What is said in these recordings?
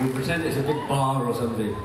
We'll pretend it's a big bar or something.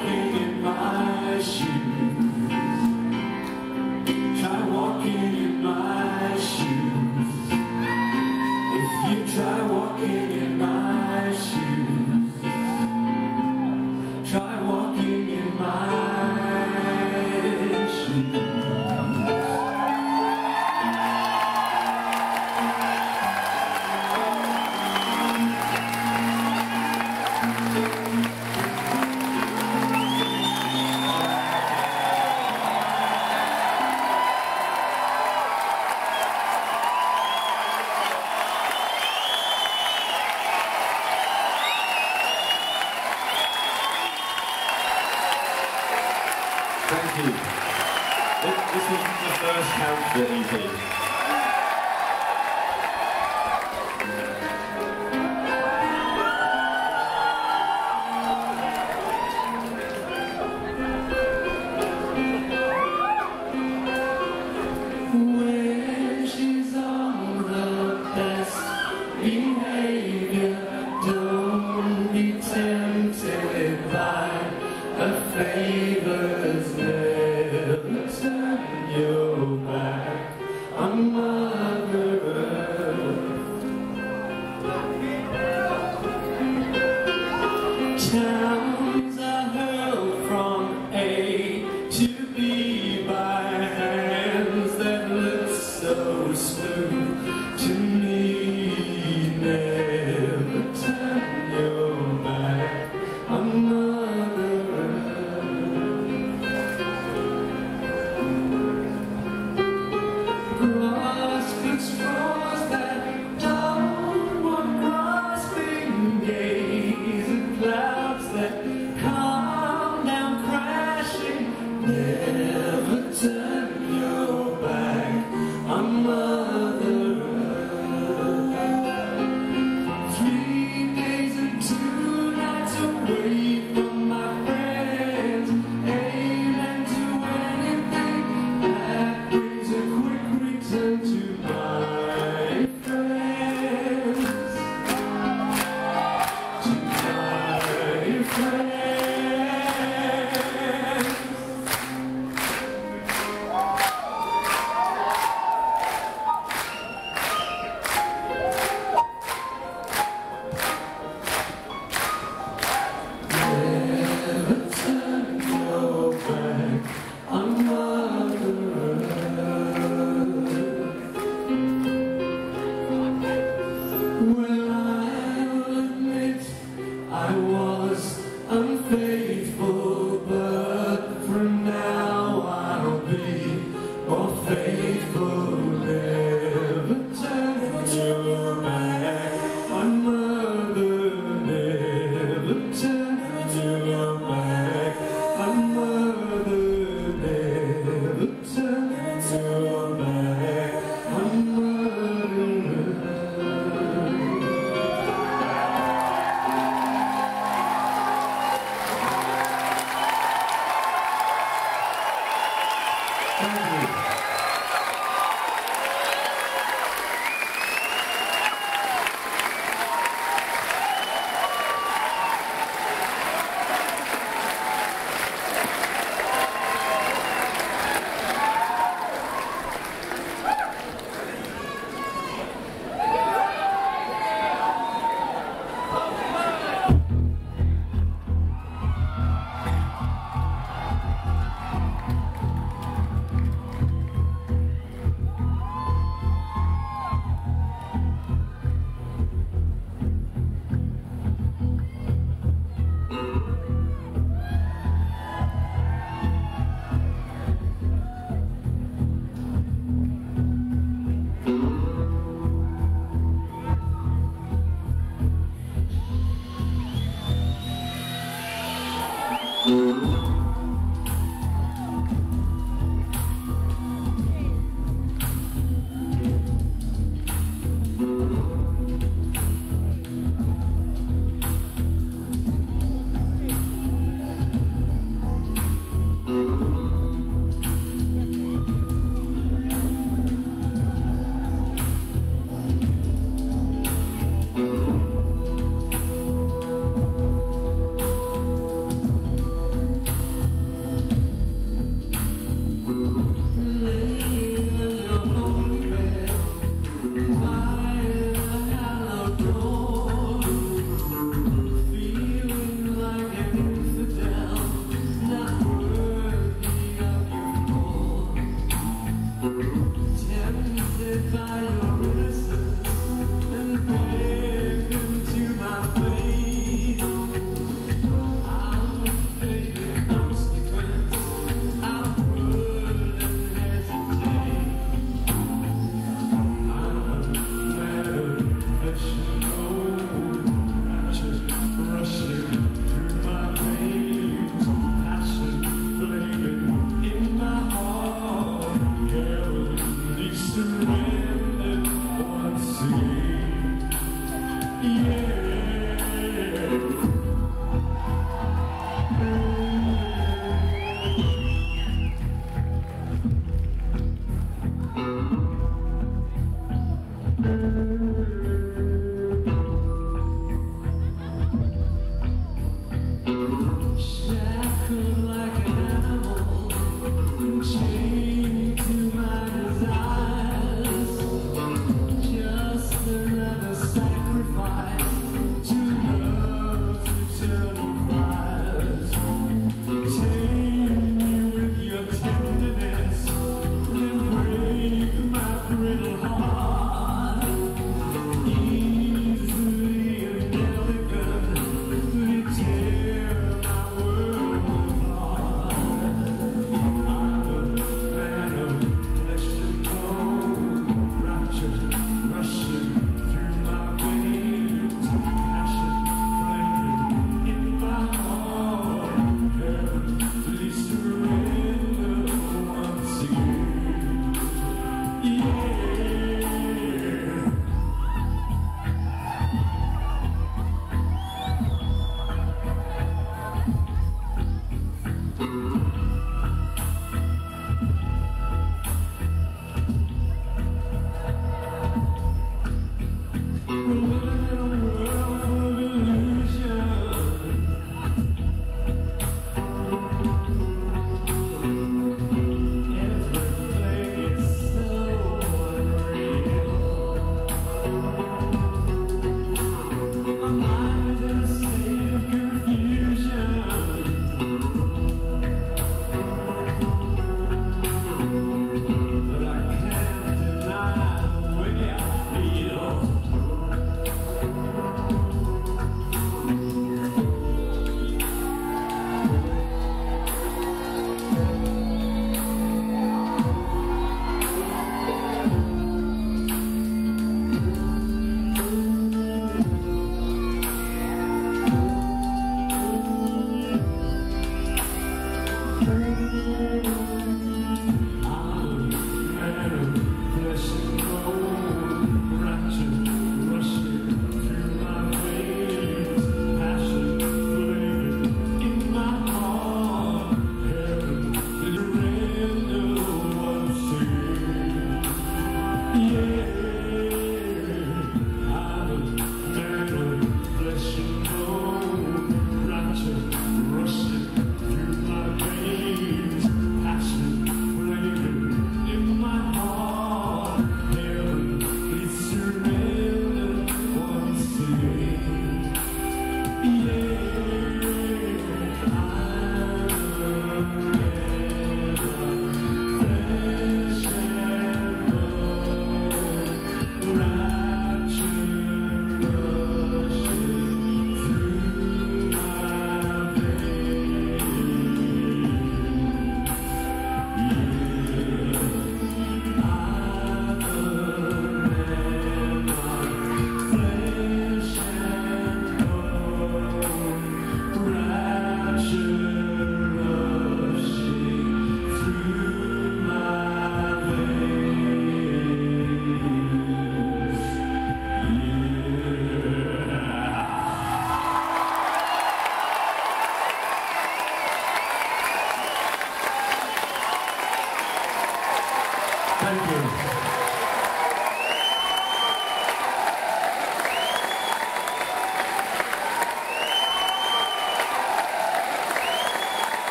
Try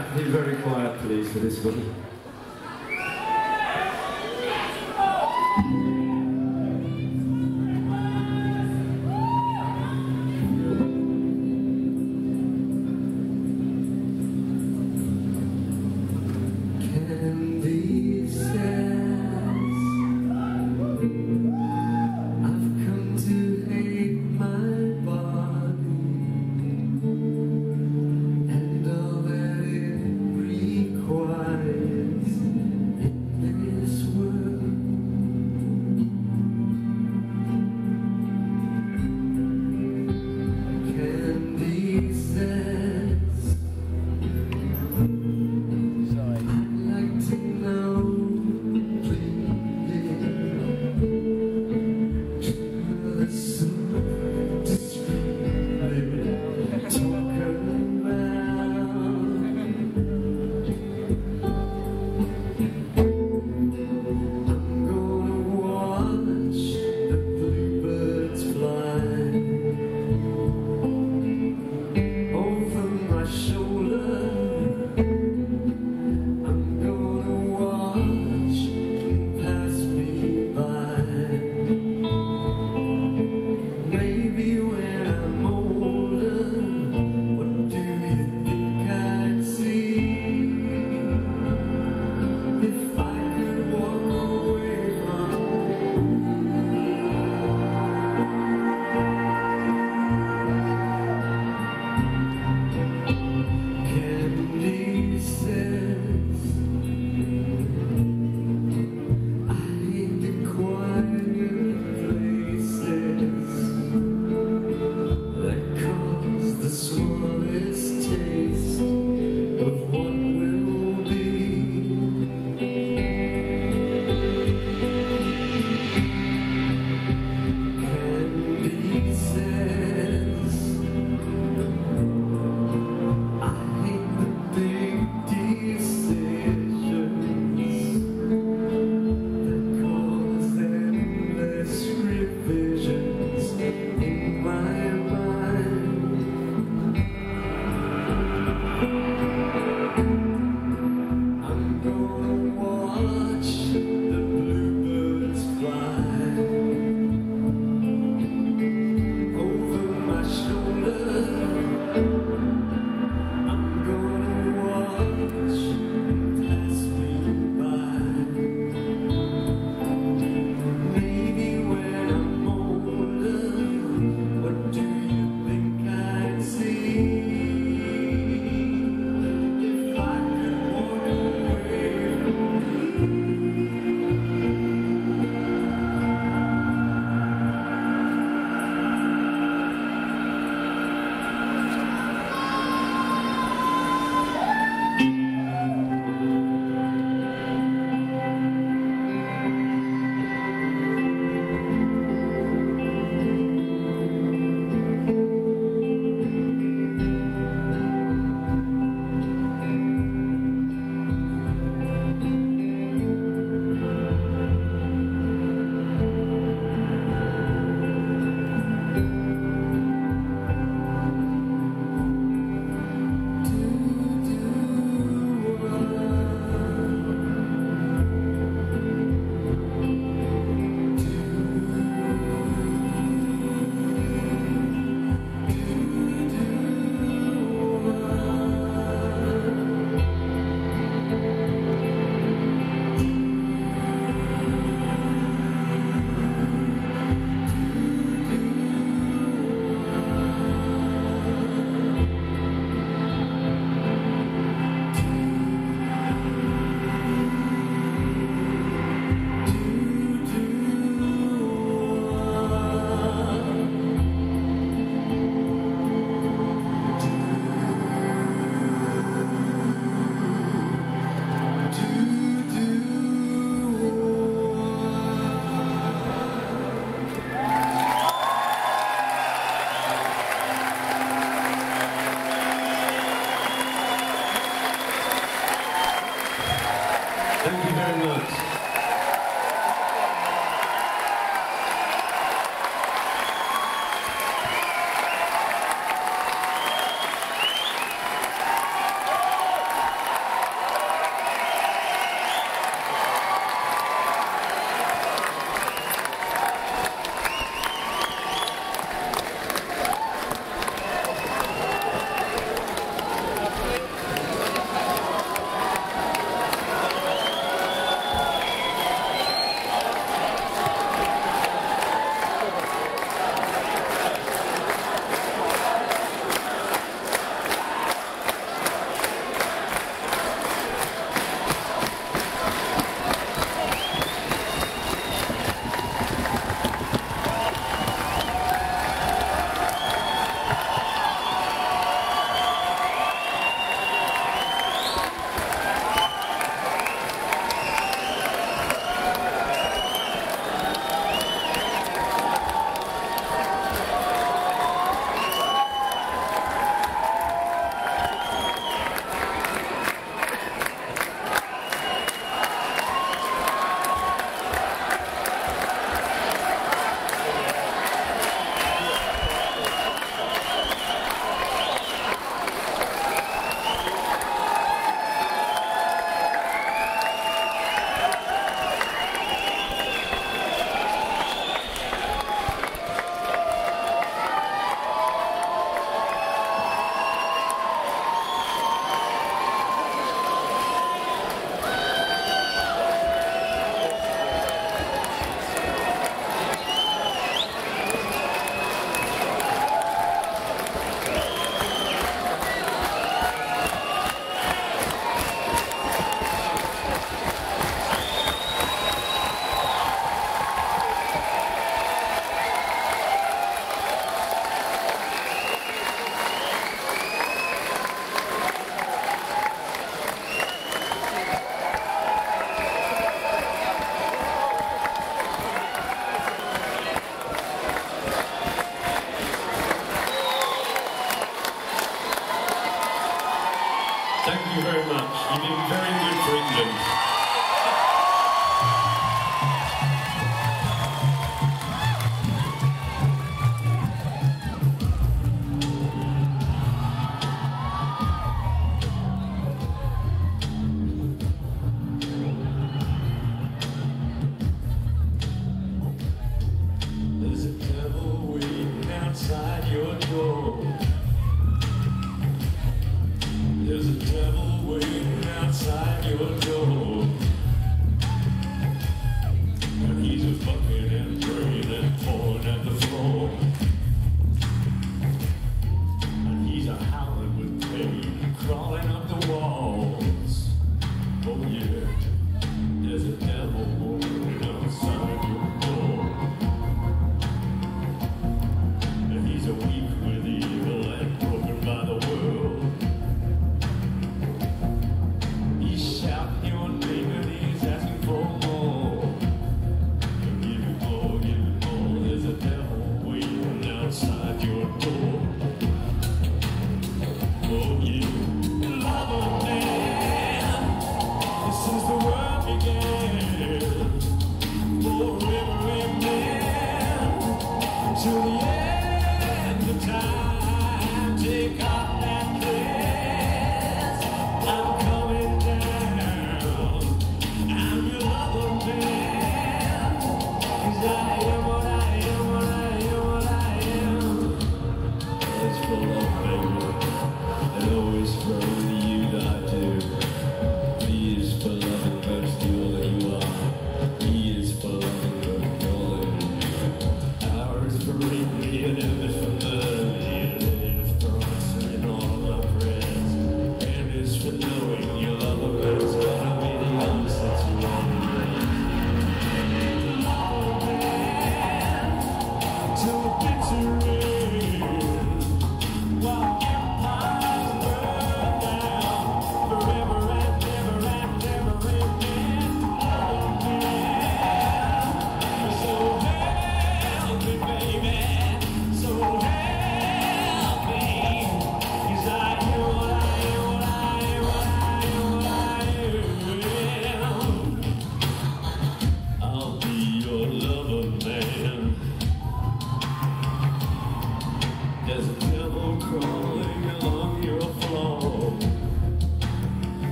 You be very quiet, please, for this one.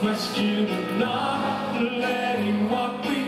Question of not letting what we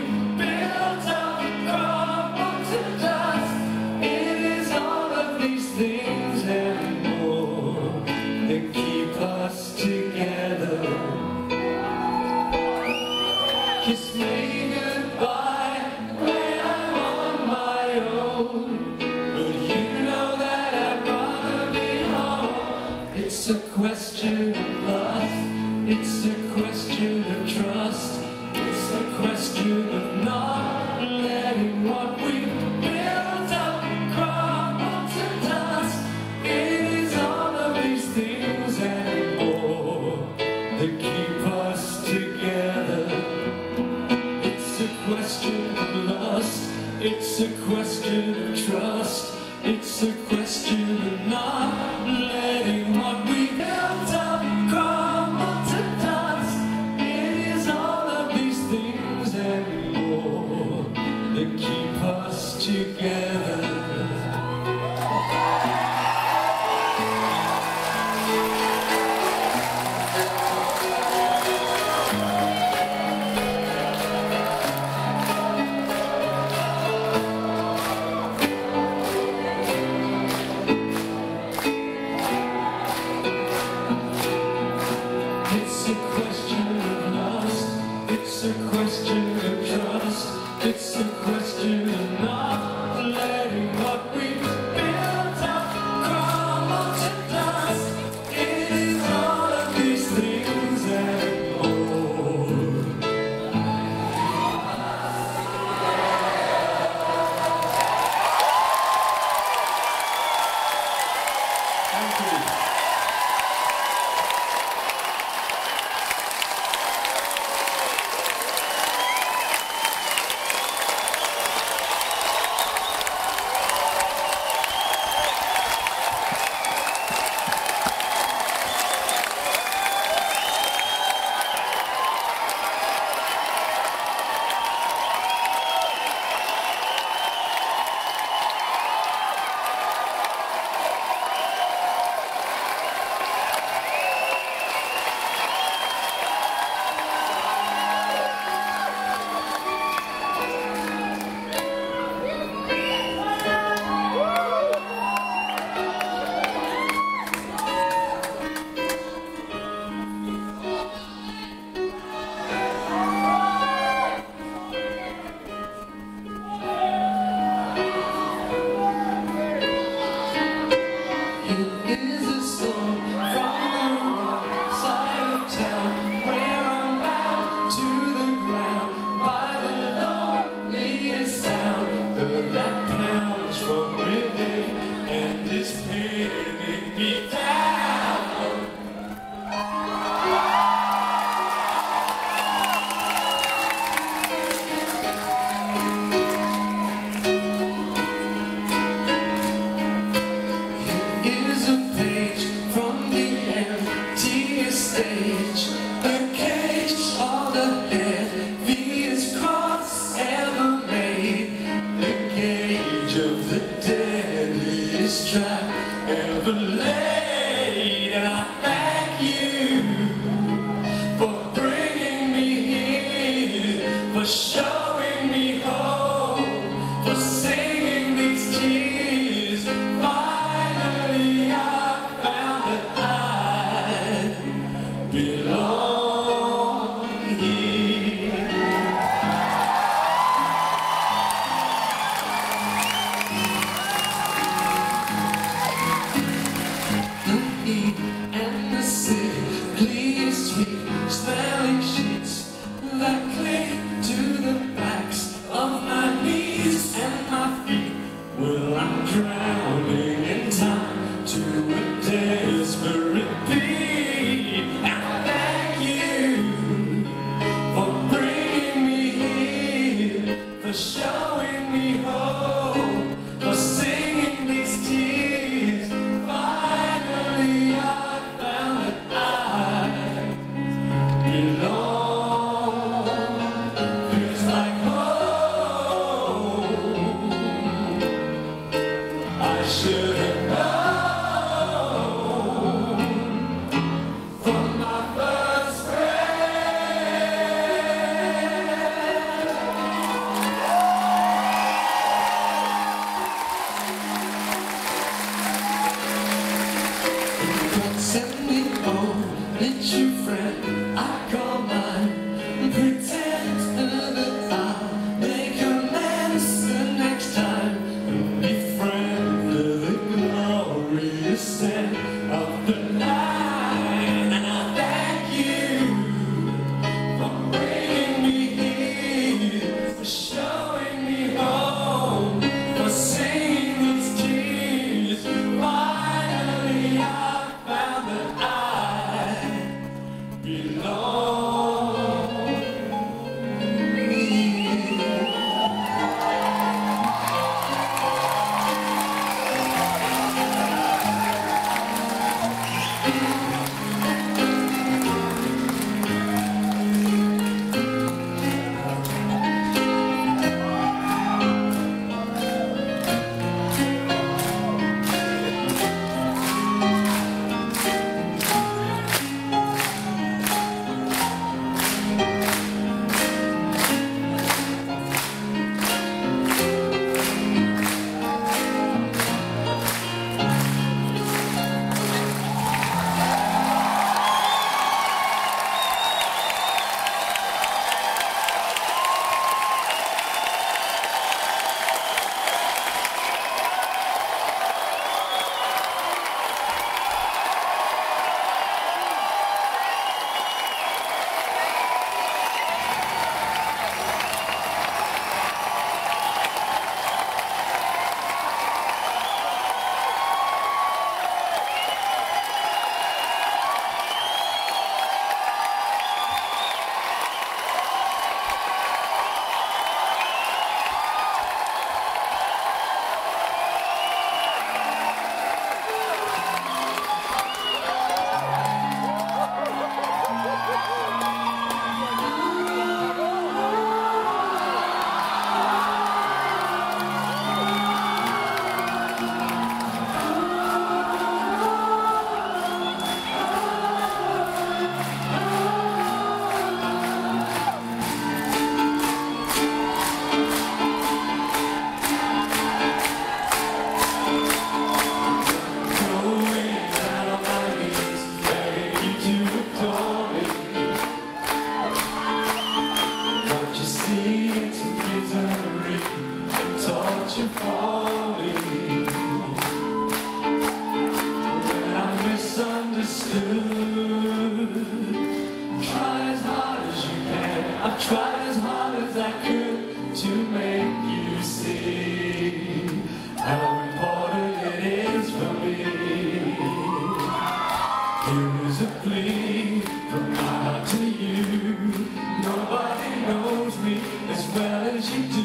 well as you do.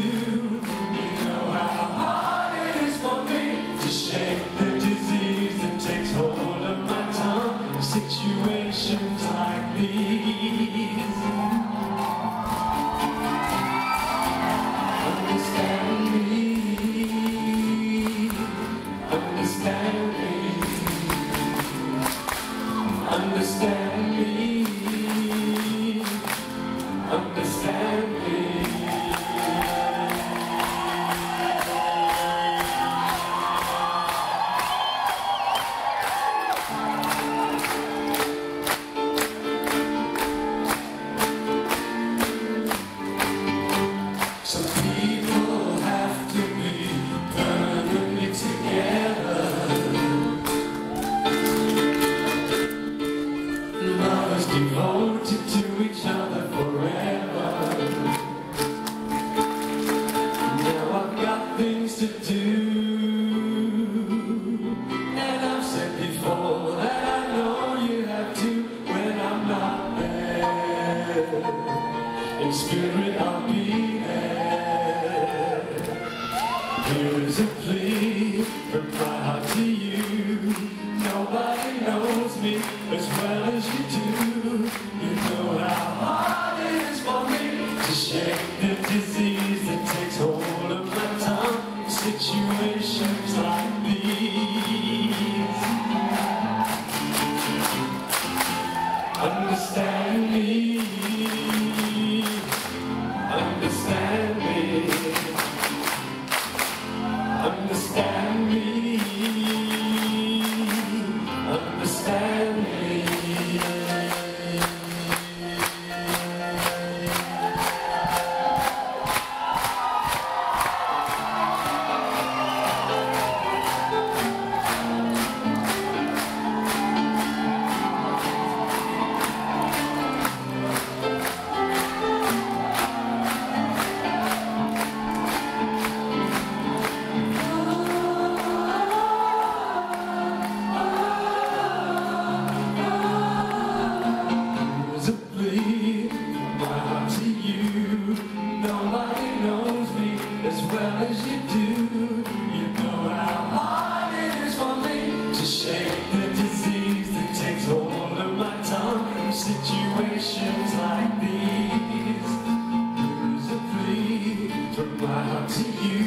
To you.